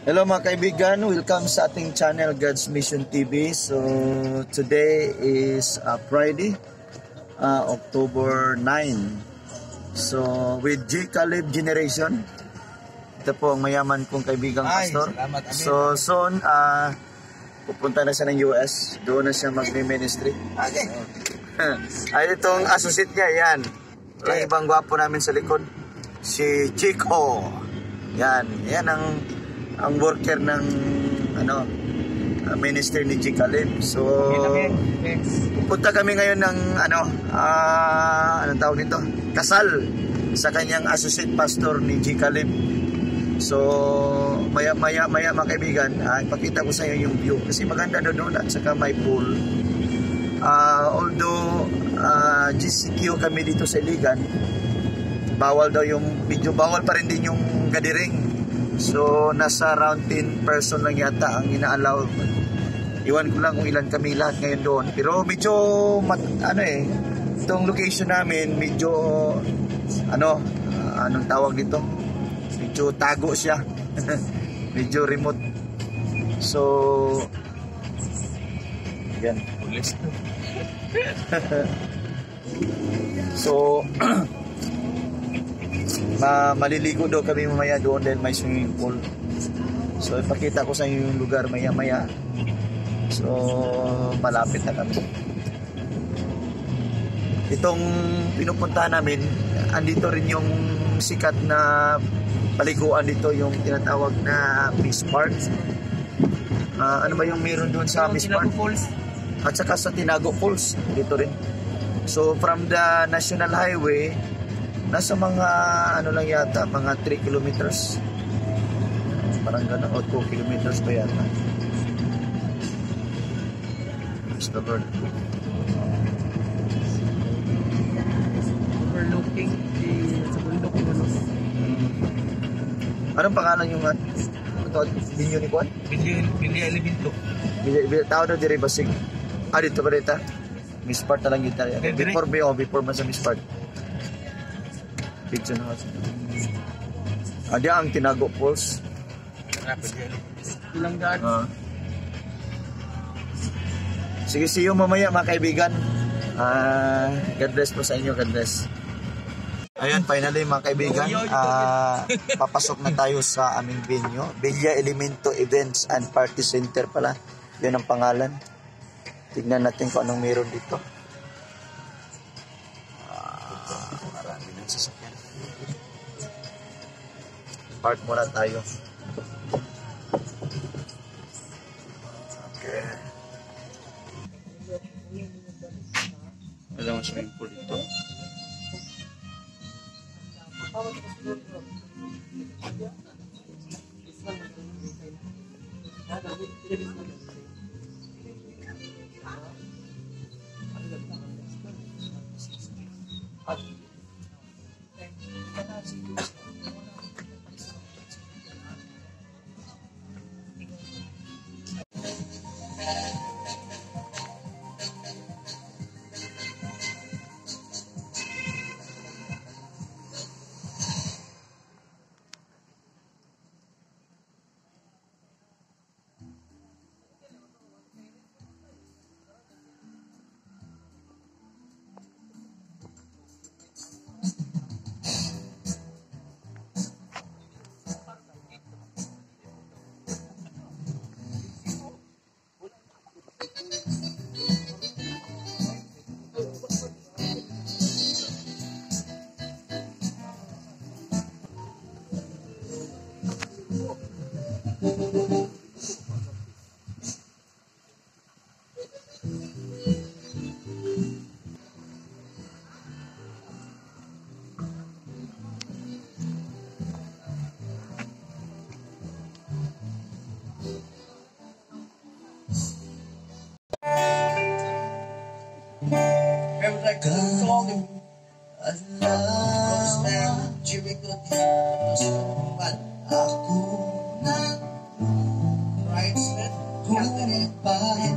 Hello mga kaibigan, welcome sa ating channel God's Mission TV. So today is uh, Friday, uh, October 9. So with G Caleb Generation, ito po ang mayaman kong kaibigang Ay, pastor. salamat. So soon, uh, pupunta na siya ng US. Doon na siya mag-ministry. Okay. Ay, itong associate niya, yan. Ang ibang gwapo namin sa likod. Si Chico. Yan. Yan ang ang worker ng ano uh, minister ni Chicalim. So, pupunta kami ngayon ng ano, ah, anong tawag nito? Kasal sa kanyang associate pastor ni Chicalim. So, maya maya maya mga kaibigan, ah, ipakita ko sa inyo yung view kasi maganda doon at saka may pool. Ah, although ah, GCQ kami dito sa Iligan, bawal daw yung medyo bawal pa rin din yung gadiring. So nasa around 10 person lang yata ang ina-allow. Iwan ko lang kung ilan kami lahat ngayon doon. Pero medyo mat, ano eh, itong location namin medyo ano, ah, anong tawag dito? Medyo tago siya. medyo remote. So yan. Pulis. So, ma maliligo daw kami mamaya doon dahil may swimming pool. So, ipakita ko sa inyo yung lugar maya-maya. So, malapit na kami. Itong pinupuntahan namin, andito rin yung sikat na paliguan dito, yung tinatawag na Miss Park. Ah, ano ba yung meron doon sa Miss Park? Falls. at saka sa Tinago Falls dito rin. So from the National Highway nasa mga ano lang yata mga 3 kilometers. Parang gano'n o 2 kilometers pa yata. Praise the Lord. Overlooking the sa bundok ng ano. Anong pangalan yung ano? Ito, binyo ni Juan? Bilya Bilya Elemento. Tao na dire basig. Ah, dito ba dito? Miss Part na lang yun tayo. Before, be, oh, before man sa Miss Part. Picture na kasi. Ah, di ang Tinago Falls. Ilang daan? Ah. Sige, see you mamaya mga kaibigan. Ah, God bless po sa inyo, God bless. Ayun, finally mga kaibigan, ah, papasok na tayo sa aming venue. Villa Elemento Events and Party Center pala. Yun ang pangalan. Tignan natin kung anong meron dito. Park muna tayo. Okay. Alam mo swimming pool dito. Sounds like a song of Rosemary, Jimmy Goodman Rosemary, ako na Brian Smith, Catherine Bahin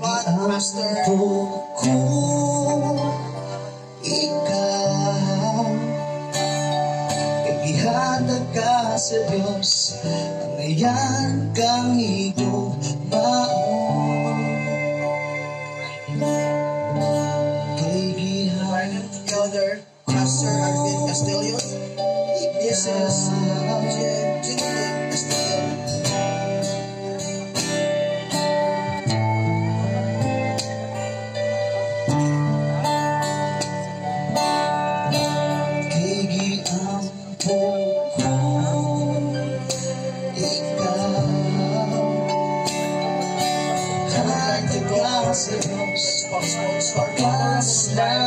But ko Ikaw Igihatag ka sa Diyos Ang ayan kang higop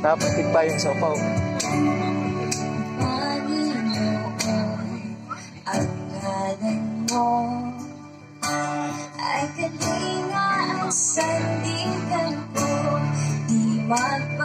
Dapat iba yung sopaw. Ay kalinga ang sandigan ko Di magpapalala